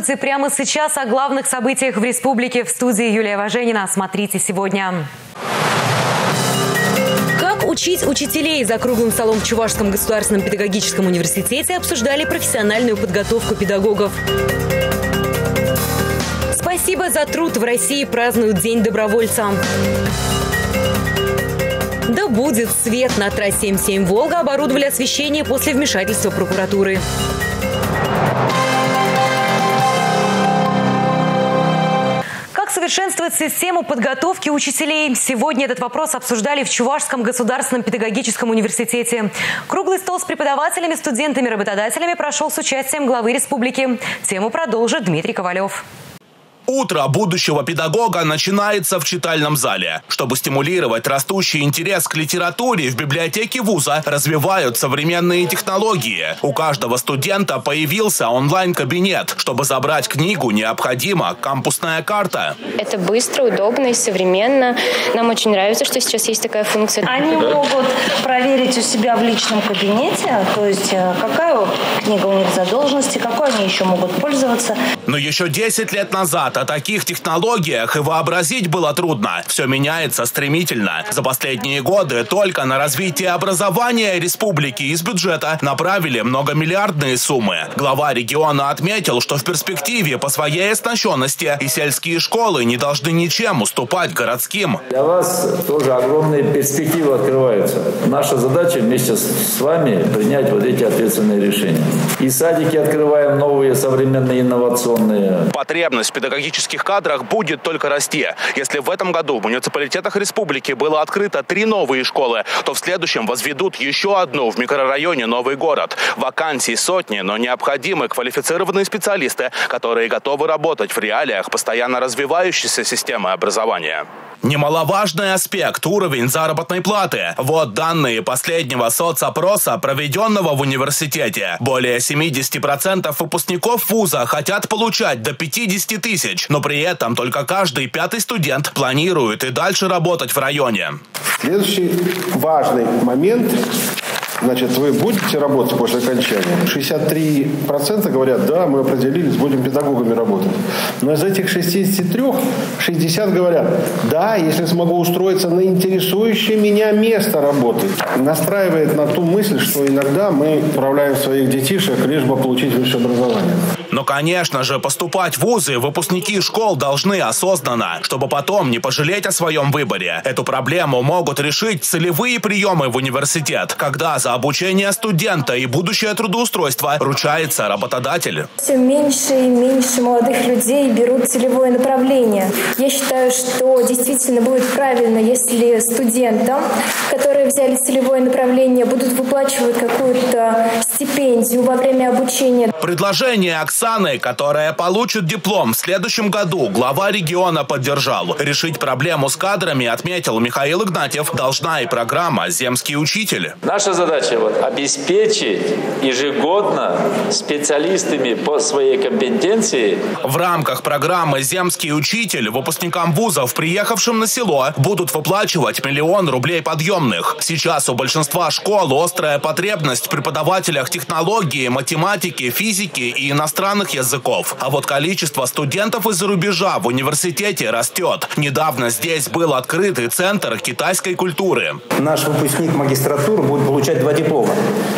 Здравствуйте! Прямо сейчас о главных событиях в республике в студии Юлия Важенина. Смотрите сегодня. Как учить учителей за круглым столом в Чувашском государственном педагогическом университете обсуждали профессиональную подготовку педагогов. Спасибо за труд. В России празднуют День добровольца. Да будет свет на трассе М7 «Волга» оборудовали освещение после вмешательства прокуратуры. Совершенствовать систему подготовки учителей? Сегодня этот вопрос обсуждали в Чувашском государственном педагогическом университете. Круглый стол с преподавателями, студентами, работодателями прошел с участием главы республики. Тему продолжит Дмитрий Ковалев. Утро будущего педагога начинается в читальном зале. Чтобы стимулировать растущий интерес к литературе, в библиотеке вуза развивают современные технологии. У каждого студента появился онлайн-кабинет. Чтобы забрать книгу, необходима кампусная карта. Это быстро, удобно и современно. Нам очень нравится, что сейчас есть такая функция. Они могут проверить у себя в личном кабинете, то есть э, какая книга у них задолженности, какой они еще могут пользоваться. Но еще 10 лет назад о таких технологиях и вообразить было трудно. Все меняется стремительно. За последние годы только на развитие образования республики из бюджета направили многомиллиардные суммы. Глава региона отметил, что в перспективе по своей оснащенности и сельские школы не должны ничем уступать городским. Для вас тоже огромные перспективы открываются. Наша задача вместе с вами принять вот эти ответственные решения. И садики открываем новые, современные, инновационные. Потребность в педагогических кадрах будет только расти. Если в этом году в муниципалитетах республики было открыто три новые школы, то в следующем возведут еще одну в микрорайоне Новый город. Вакансий сотни, но необходимы квалифицированные специалисты, которые готовы работать в реалиях постоянно развивающейся системы образования. Немаловажный аспект – уровень заработной платы. Вот данные последнего соцопроса, проведенного в университете. Более 70% выпускников вуза хотят получать до 50 тысяч, но при этом только каждый пятый студент планирует и дальше работать в районе. Следующий важный момент Значит, вы будете работать после окончания? 63% говорят, да, мы определились, будем педагогами работать. Но из этих 63, 60 говорят, да, если смогу устроиться на интересующее меня место работы. Настраивает на ту мысль, что иногда мы управляем своих детишек, лишь бы получить высшее образование. Но, конечно же, поступать в вузы выпускники школ должны осознанно, чтобы потом не пожалеть о своем выборе. Эту проблему могут решить целевые приемы в университет, когда за обучение студента и будущее трудоустройство ручается работодатель. Все меньше и меньше молодых людей берут целевое направление. Я считаю, что действительно будет правильно, если студентам, которые взяли целевое направление, будут выплачивать какую-то стипендию во время обучения. Предложение Оксаны, которая получит диплом в следующем году, глава региона поддержал. Решить проблему с кадрами, отметил Михаил Игнатьев, должна и программа «Земский учитель». Наша задача вот, обеспечить ежегодно специалистами по своей компетенции. В рамках программы «Земский учитель» выпускникам вузов, приехавшим на село, будут выплачивать миллион рублей подъемных. Сейчас у большинства школ острая потребность в преподавателях технологии, математики, физики и иностранных языков. А вот количество студентов из-за рубежа в университете растет. Недавно здесь был открытый центр китайской культуры. Наш выпускник магистратуры будет получать два диплома.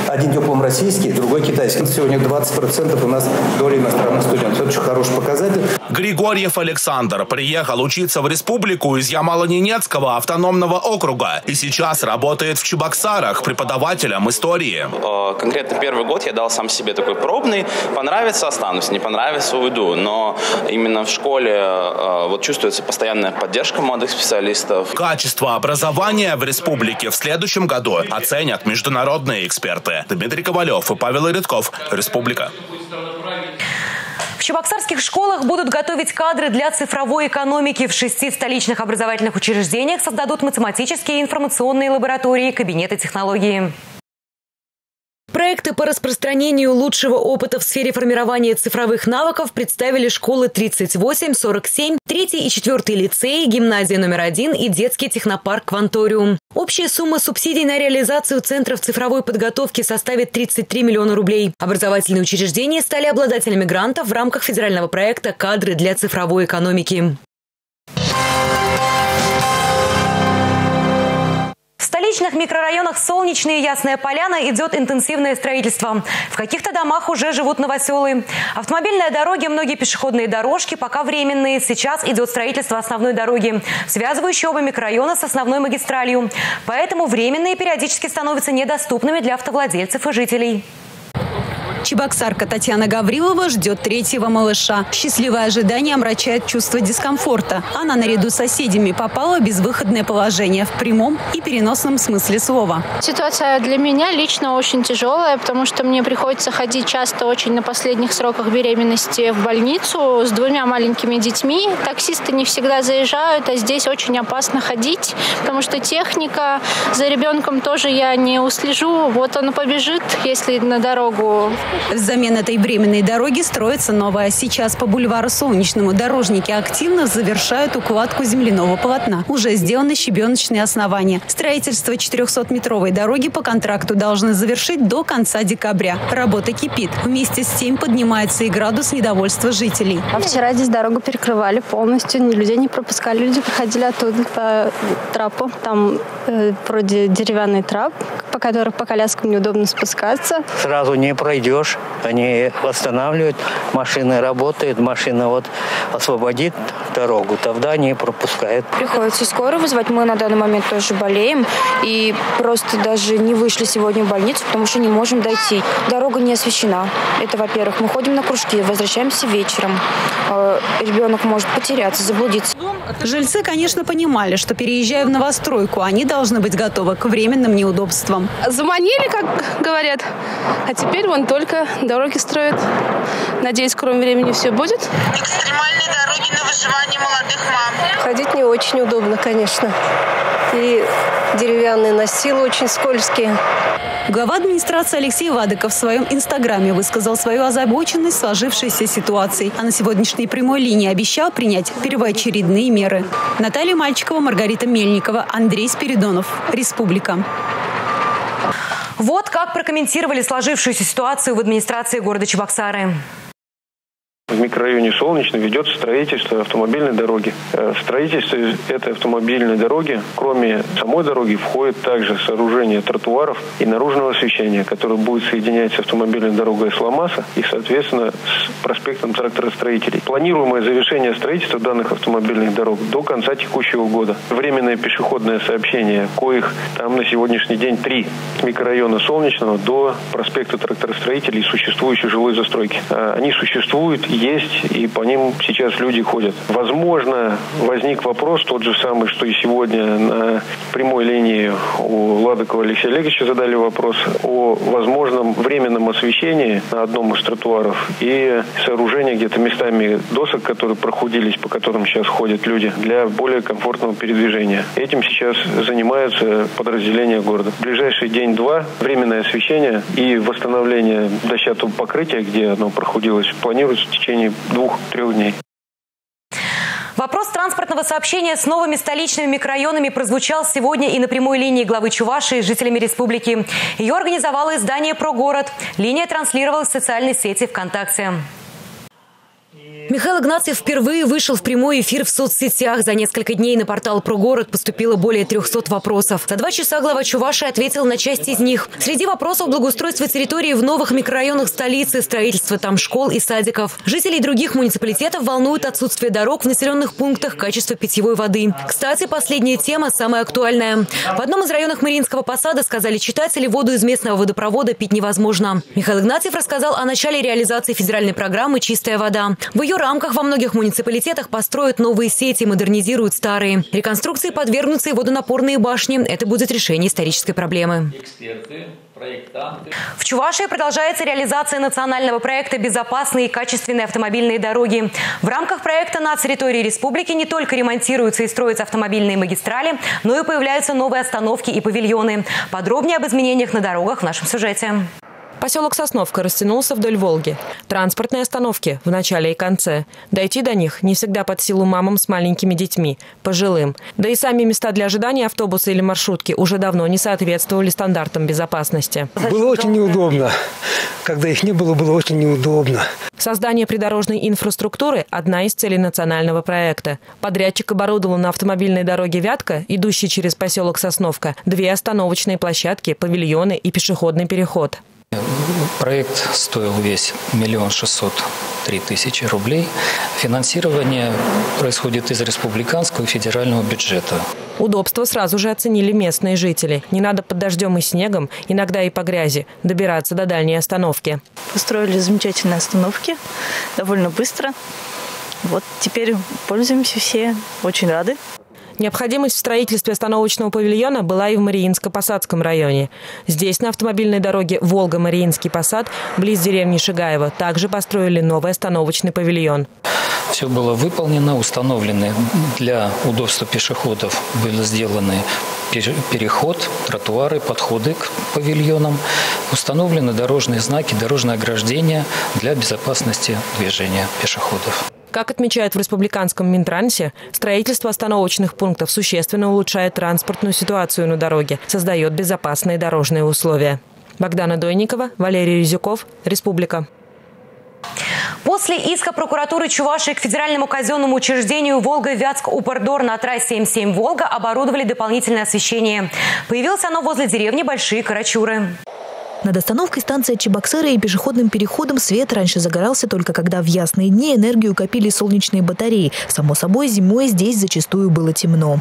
Один диплом российский, другой китайский. Сегодня 20% у нас доля иностранных студентов. Это очень хороший показатель. Григорьев Александр приехал учиться в республику из Ямало-Ненецкого автономного округа и сейчас работает в Чебоксарах преподавателем истории. Э, конкретно первый год я дал сам себе такой пробный. Понравится – останусь, не понравится – уйду. Но именно в школе э, вот чувствуется постоянная поддержка молодых специалистов. Качество образования в республике в следующем году оценят международные эксперты. Дмитрий Ковалев и Павел Редков. Республика. В чебоксарских школах будут готовить кадры для цифровой экономики. В шести столичных образовательных учреждениях создадут математические и информационные лаборатории, кабинеты технологии. Проекты по распространению лучшего опыта в сфере формирования цифровых навыков представили школы 38, 47, 3 и 4 лицеи, гимназия номер 1 и детский технопарк «Кванториум». Общая сумма субсидий на реализацию центров цифровой подготовки составит 33 миллиона рублей. Образовательные учреждения стали обладателями грантов в рамках федерального проекта «Кадры для цифровой экономики». Столичных микрорайонах Солнечные и Ясная Поляна идет интенсивное строительство. В каких-то домах уже живут новоселы. Автомобильные дороги, многие пешеходные дорожки пока временные. Сейчас идет строительство основной дороги, связывающей оба микрорайона с основной магистралью. Поэтому временные периодически становятся недоступными для автовладельцев и жителей. Чебоксарка Татьяна Гаврилова ждет третьего малыша. Счастливое ожидание омрачает чувство дискомфорта. Она наряду с соседями попала в безвыходное положение в прямом и переносном смысле слова. Ситуация для меня лично очень тяжелая, потому что мне приходится ходить часто очень на последних сроках беременности в больницу с двумя маленькими детьми. Таксисты не всегда заезжают, а здесь очень опасно ходить, потому что техника за ребенком тоже я не услежу. Вот он побежит, если на дорогу Взамен этой временной дороги строится новая. Сейчас по бульвару Солнечному дорожники активно завершают укладку земляного полотна. Уже сделаны щебеночные основания. Строительство 400-метровой дороги по контракту должны завершить до конца декабря. Работа кипит. Вместе с тем поднимается и градус недовольства жителей. А вчера здесь дорогу перекрывали полностью, людей не пропускали. Люди проходили оттуда по трапу. Там э, вроде деревянный трап, по которому по коляскам неудобно спускаться. Сразу не пройдешь они восстанавливают, машина работает, машина вот освободит дорогу, тогда они пропускают. Приходится скоро вызвать, мы на данный момент тоже болеем и просто даже не вышли сегодня в больницу, потому что не можем дойти. Дорога не освещена. Это, во-первых, мы ходим на кружки, возвращаемся вечером. Э, ребенок может потеряться, заблудиться. Жильцы, конечно, понимали, что переезжая в новостройку, они должны быть готовы к временным неудобствам. Заманили, как говорят, а теперь вон только дороги строят. Надеюсь, скором времени все будет. Экстремальные дороги на выживание молодых мам. Ходить не очень удобно, конечно. И деревянные настилы очень скользкие. Глава администрации Алексей Вадыков в своем инстаграме высказал свою озабоченность сложившейся ситуацией, а на сегодняшней прямой линии обещал принять первоочередные меры. Наталья Мальчикова, Маргарита Мельникова, Андрей Спиридонов. Республика. Вот как прокомментировали сложившуюся ситуацию в администрации города Чебоксары. Микрорайоне Солнечный ведется строительство автомобильной дороги. Э, строительство этой автомобильной дороги, кроме самой дороги, входит также сооружение тротуаров и наружного освещения, которое будет соединять с автомобильной дорогой Сломаса и, соответственно, с проспектом тракторостроителей. Планируемое завершение строительства данных автомобильных дорог до конца текущего года. Временное пешеходное сообщение, коих там на сегодняшний день три. Микрорайона Солнечного до проспекта тракторостроителей и существующей жилой застройки. Э, они существуют есть, и по ним сейчас люди ходят. Возможно, возник вопрос, тот же самый, что и сегодня на прямой линии у Ладыкова Алексея Олеговича задали вопрос о возможном временном освещении на одном из тротуаров и сооружении где-то местами досок, которые прохудились, по которым сейчас ходят люди, для более комфортного передвижения. Этим сейчас занимаются подразделения города. В ближайший день-два временное освещение и восстановление дощатого покрытия, где оно прохудилось, планируется в течение двух-трех дней. Вопрос транспортного сообщения с новыми столичными микрорайонами прозвучал сегодня и на прямой линии главы Чувашии с жителями республики. Ее организовало издание «Про город». Линия транслировалась в социальной сети ВКонтакте. Михаил Игнатьев впервые вышел в прямой эфир в соцсетях. За несколько дней на портал «Про город» поступило более 300 вопросов. За два часа глава Чуваши ответил на часть из них. Среди вопросов благоустройство территории в новых микрорайонах столицы, строительство там школ и садиков. Жителей других муниципалитетов волнует отсутствие дорог в населенных пунктах, качество питьевой воды. Кстати, последняя тема самая актуальная. В одном из районов Мариинского посада сказали читатели, воду из местного водопровода пить невозможно. Михаил Игнатьев рассказал о начале реализации федеральной программы «Чистая вода». В ее рамках во многих муниципалитетах построят новые сети, модернизируют старые. Реконструкции подвергнутся и водонапорные башни. Это будет решение исторической проблемы. В Чувашии продолжается реализация национального проекта «Безопасные и качественные автомобильные дороги». В рамках проекта на территории республики не только ремонтируются и строятся автомобильные магистрали, но и появляются новые остановки и павильоны. Подробнее об изменениях на дорогах в нашем сюжете. Поселок Сосновка растянулся вдоль Волги. Транспортные остановки в начале и конце. Дойти до них не всегда под силу мамам с маленькими детьми, пожилым. Да и сами места для ожидания автобуса или маршрутки уже давно не соответствовали стандартам безопасности. Было очень неудобно. Когда их не было, было очень неудобно. Создание придорожной инфраструктуры – одна из целей национального проекта. Подрядчик оборудовал на автомобильной дороге «Вятка», идущей через поселок Сосновка, две остановочные площадки, павильоны и пешеходный переход. Проект стоил весь миллион шестьсот три тысячи рублей. Финансирование происходит из республиканского и федерального бюджета. Удобство сразу же оценили местные жители. Не надо под дождем и снегом, иногда и по грязи, добираться до дальней остановки. Построили замечательные остановки, довольно быстро. Вот теперь пользуемся все, очень рады. Необходимость в строительстве остановочного павильона была и в Мариинско-Посадском районе. Здесь, на автомобильной дороге Волга-Мариинский Посад, близ деревни Шигаева, также построили новый остановочный павильон. Все было выполнено, установлены для удобства пешеходов были сделаны переход, тротуары, подходы к павильонам, установлены дорожные знаки, дорожное ограждение для безопасности движения пешеходов. Как отмечают в республиканском Минтрансе, строительство остановочных пунктов существенно улучшает транспортную ситуацию на дороге, создает безопасные дорожные условия. Богдана Дойникова, Валерий Резюков, Республика. После иска прокуратуры Чувашии к федеральному казенному учреждению «Волга-Вятск-Упордор» на трассе М7 «Волга» оборудовали дополнительное освещение. Появилось оно возле деревни Большие Карачуры. Над остановкой станции Чебоксары и пешеходным переходом свет раньше загорался только когда в ясные дни энергию копили солнечные батареи. Само собой, зимой здесь зачастую было темно.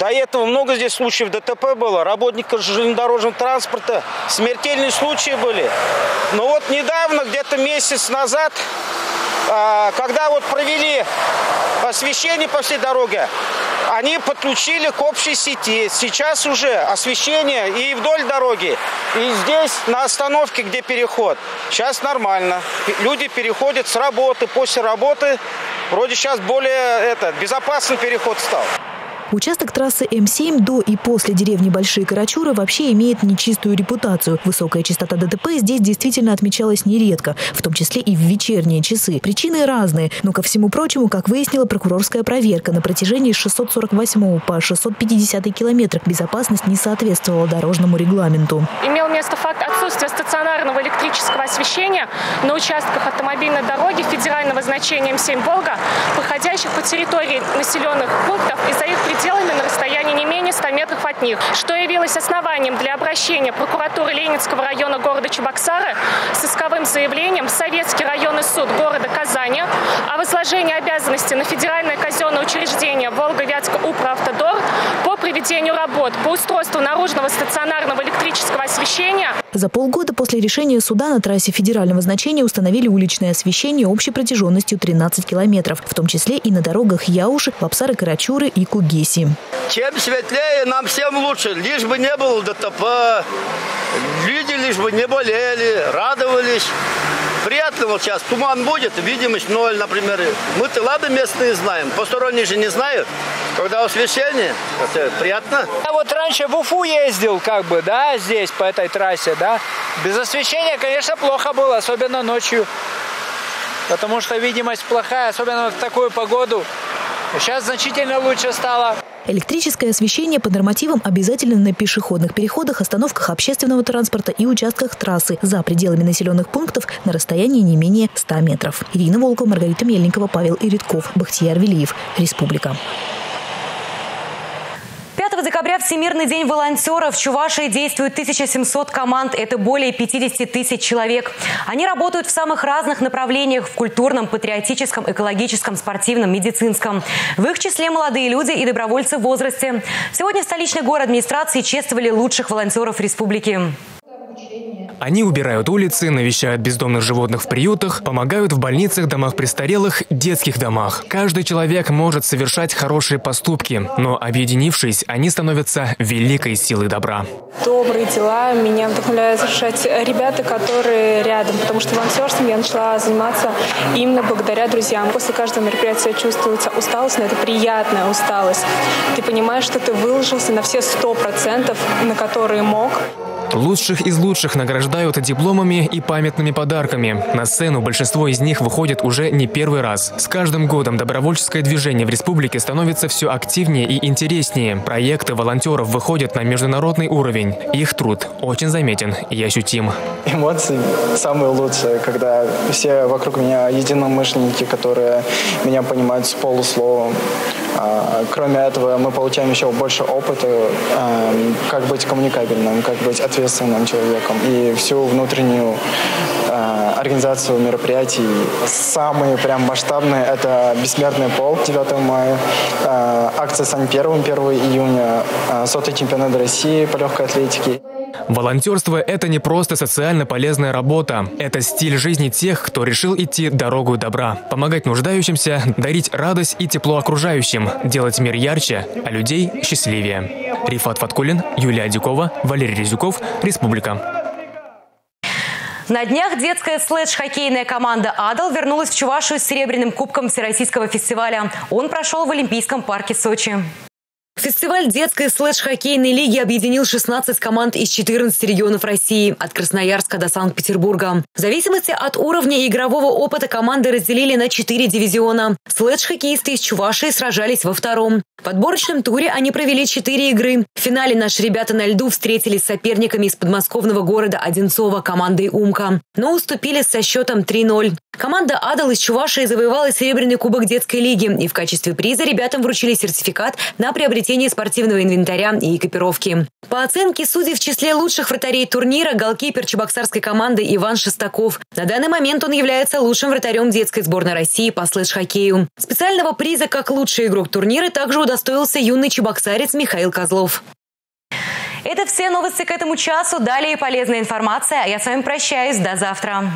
До этого много здесь случаев ДТП было, работников железнодорожного транспорта, смертельные случаи были. Но вот недавно, где-то месяц назад, а, когда вот провели освещение по всей дороге, они подключили к общей сети. Сейчас уже освещение и вдоль дороги, и здесь на остановке, где переход. Сейчас нормально. Люди переходят с работы, после работы. Вроде сейчас более это, безопасный переход стал. Участок трассы М7 до и после деревни Большие Карачуры вообще имеет нечистую репутацию. Высокая частота ДТП здесь действительно отмечалась нередко, в том числе и в вечерние часы. Причины разные, но ко всему прочему, как выяснила прокурорская проверка, на протяжении с 648 по 650 километр безопасность не соответствовала дорожному регламенту. Имел место факт отсутствия стационарного электрического освещения на участках автомобильной дороги федерального значения М7 «Волга», проходящих по территории населенных пунктов и за их пределами на расстоянии не менее 100 метров от них, что явилось основанием для обращения прокуратуры Ленинского района города Чебоксары с исковым заявлением в Советский районный суд города Казани о возложении обязанности на федеральное казенное учреждение Волга-Вятска-Управтодор по проведению работ по устройству наружного стационарного электрического освещения. За полгода после решения суда на трассе федерального значения установили уличное освещение общей протяженностью 13 километров, в том числе и на дорогах Яуши, Лапсары, Карачуры и Кугеси. Чем светлее, нам всем лучше. Лишь бы не было ДТП, люди лишь бы не болели, радовались. Приятно вот сейчас, туман будет, видимость ноль, например. Мы-то ладно местные знаем, посторонние же не знают. Когда освещение, это приятно. Я вот раньше в Уфу ездил, как бы, да, здесь, по этой трассе, да. Без освещения, конечно, плохо было, особенно ночью. Потому что видимость плохая, особенно в такую погоду. Сейчас значительно лучше стало. Электрическое освещение по нормативам обязательно на пешеходных переходах, остановках общественного транспорта и участках трассы за пределами населенных пунктов на расстоянии не менее 100 метров. Ирина Волкова, Маргарита Мельникова, Павел Иритков, Бахтияр Велиев. Республика. 5 декабря Всемирный день волонтеров. В Чувашии действует 1700 команд. Это более 50 тысяч человек. Они работают в самых разных направлениях – в культурном, патриотическом, экологическом, спортивном, медицинском. В их числе молодые люди и добровольцы в возрасте. Сегодня в столичный город администрации чествовали лучших волонтеров республики. Они убирают улицы, навещают бездомных животных в приютах, помогают в больницах, домах престарелых, детских домах. Каждый человек может совершать хорошие поступки, но объединившись, они становятся великой силой добра. Добрые дела меня вдохновляют совершать ребята, которые рядом, потому что волонтерством я начала заниматься именно благодаря друзьям. После каждого мероприятия чувствуется усталость, но это приятная усталость. Ты понимаешь, что ты выложился на все сто процентов, на которые мог. Лучших из лучших награждают дипломами и памятными подарками. На сцену большинство из них выходит уже не первый раз. С каждым годом добровольческое движение в республике становится все активнее и интереснее. Проекты волонтеров выходят на международный уровень. Их труд очень заметен и ощутим. Эмоции самые лучшие, когда все вокруг меня единомышленники, которые меня понимают с полусловом. А, кроме этого, мы получаем еще больше опыта, эм, как быть коммуникабельным, как быть ответственным человеком. И всю внутреннюю э, организацию мероприятий. Самые прям масштабные – это «Бессмертный пол» 9 мая, э, акция «Сань первым» 1 июня, э, сотый чемпионат России по легкой атлетике. Волонтерство – это не просто социально полезная работа. Это стиль жизни тех, кто решил идти дорогу добра. Помогать нуждающимся, дарить радость и тепло окружающим, делать мир ярче, а людей счастливее. Рифат Фаткулин, Юлия Дюкова, Валерий Резюков, Республика. На днях детская слэдж-хоккейная команда «Адал» вернулась в Чувашию с серебряным кубком Всероссийского фестиваля. Он прошел в Олимпийском парке Сочи. Фестиваль детской слэш-хоккейной лиги объединил 16 команд из 14 регионов России, от Красноярска до Санкт-Петербурга. В зависимости от уровня игрового опыта команды разделили на 4 дивизиона. Слэдж-хоккеисты из Чувашии сражались во втором. В отборочном туре они провели 4 игры. В финале наши ребята на льду встретились с соперниками из подмосковного города Одинцова командой «Умка», но уступили со счетом 3-0. Команда «Адал» из Чувашии завоевала серебряный кубок детской лиги, и в качестве приза ребятам вручили сертификат на приобретение приобретении спортивного инвентаря и экипировки. По оценке судей в числе лучших вратарей турнира голкипер чебоксарской команды Иван Шестаков. На данный момент он является лучшим вратарем детской сборной России по слэш-хоккею. Специального приза как лучший игрок турнира также удостоился юный чебоксарец Михаил Козлов. Это все новости к этому часу. Далее полезная информация. А я с вами прощаюсь. До завтра.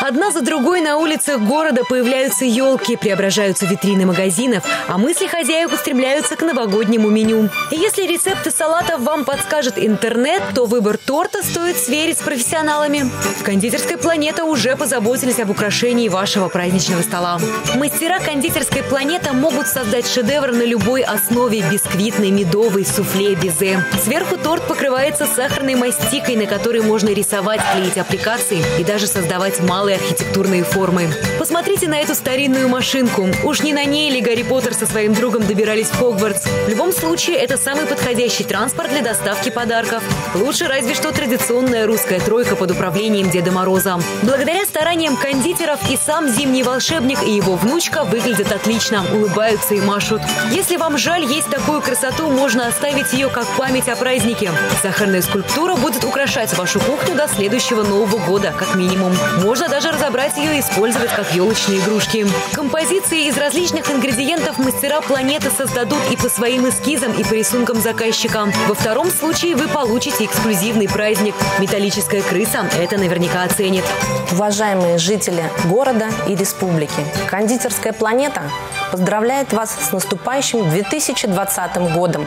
Одна за другой на улицах города появляются елки, преображаются витрины магазинов, а мысли хозяев устремляются к новогоднему меню. Если рецепты салатов вам подскажет интернет, то выбор торта стоит сверить с профессионалами. В кондитерской «Планета» уже позаботились об украшении вашего праздничного стола. Мастера кондитерской «Планета» могут создать шедевр на любой основе – бисквитный, медовый, суфле, безе. Сверху торт покрывается сахарной мастикой, на которой можно рисовать, клеить аппликации и даже создавать малые новые архитектурные формы. Посмотрите на эту старинную машинку. Уж не на ней ли Гарри Поттер со своим другом добирались в Хогвартс. В любом случае, это самый подходящий транспорт для доставки подарков. Лучше разве что традиционная русская тройка под управлением Деда Мороза. Благодаря стараниям кондитеров и сам зимний волшебник и его внучка выглядят отлично, улыбаются и машут. Если вам жаль есть такую красоту, можно оставить ее как память о празднике. Сахарная скульптура будет украшать вашу кухню до следующего Нового года, как минимум. Можно даже даже разобрать ее и использовать как елочные игрушки. Композиции из различных ингредиентов мастера планеты создадут и по своим эскизам, и по рисункам заказчика. Во втором случае вы получите эксклюзивный праздник. Металлическая крыса это наверняка оценит. Уважаемые жители города и республики, кондитерская планета поздравляет вас с наступающим 2020 годом.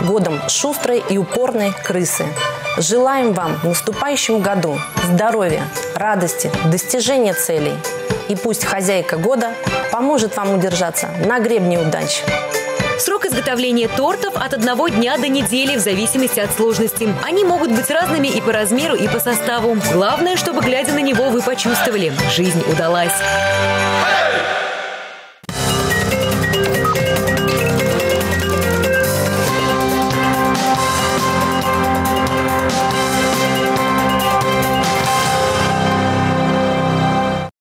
Годом шустрой и упорной крысы. Желаем вам в наступающем году здоровья, радости, достижения целей. И пусть хозяйка года поможет вам удержаться на гребне удачи. Срок изготовления тортов от одного дня до недели в зависимости от сложности. Они могут быть разными и по размеру, и по составу. Главное, чтобы, глядя на него, вы почувствовали – жизнь удалась.